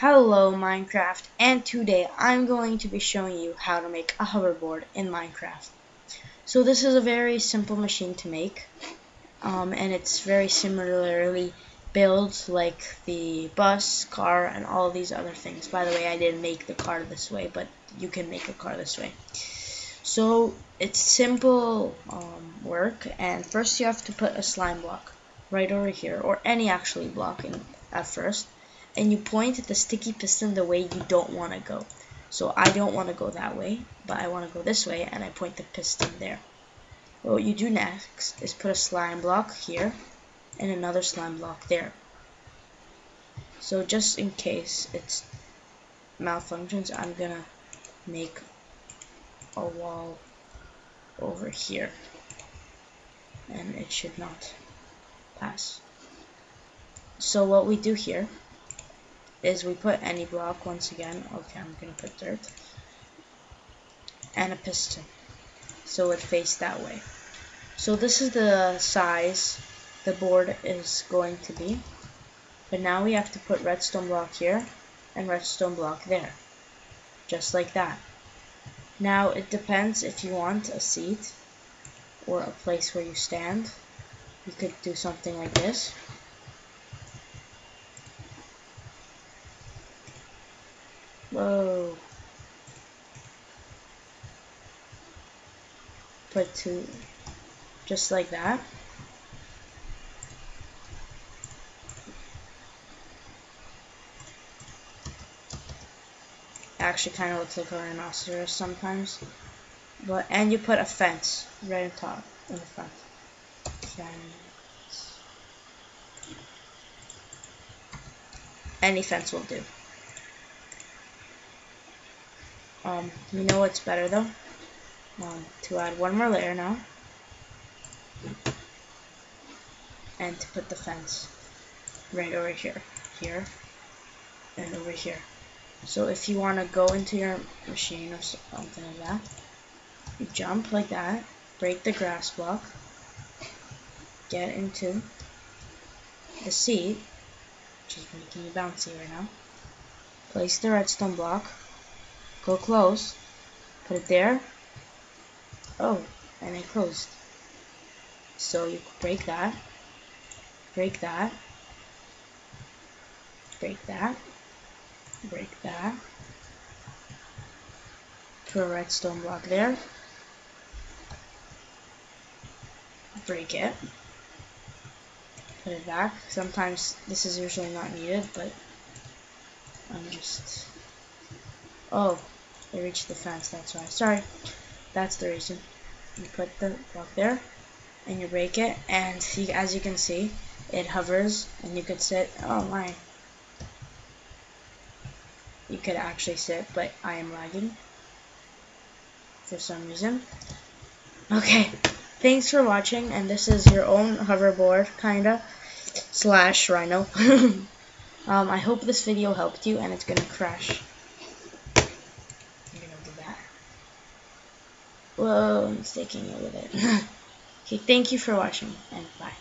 Hello Minecraft and today I'm going to be showing you how to make a hoverboard in Minecraft. So this is a very simple machine to make um, and it's very similarly built like the bus, car, and all these other things. By the way I didn't make the car this way but you can make a car this way. So it's simple um, work and first you have to put a slime block right over here or any actually block in, at first and you point the sticky piston the way you don't want to go. So I don't want to go that way, but I want to go this way, and I point the piston there. What you do next is put a slime block here, and another slime block there. So just in case it malfunctions, I'm gonna make a wall over here, and it should not pass. So what we do here is we put any block once again. Okay, I'm gonna put dirt and a piston so it faces that way. So this is the size the board is going to be. But now we have to put redstone block here and redstone block there. Just like that. Now it depends if you want a seat or a place where you stand. You could do something like this. Whoa. Put two, just like that. Actually kind of looks like a rhinoceros sometimes. But, and you put a fence right on top, in the front. Fence. Any fence will do. Um, you know what's better though? Um, to add one more layer now. And to put the fence right over here. Here. And over here. So if you want to go into your machine or something like that, you jump like that, break the grass block, get into the seat, which is making you bouncy right now, place the redstone block, Go close. Put it there. Oh, and it closed. So you break that. Break that. Break that. Break that. Put a redstone block there. Break it. Put it back. Sometimes this is usually not needed, but I'm just Oh, they reached the fence, that's why. Sorry, that's the reason. You put the block there, and you break it, and see, as you can see, it hovers, and you could sit, oh my. You could actually sit, but I am lagging for some reason. Okay, thanks for watching, and this is your own hoverboard, kinda, slash rhino. um, I hope this video helped you, and it's gonna crash. Whoa, I'm sticking it with it. okay, thank you for watching, and bye.